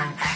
on.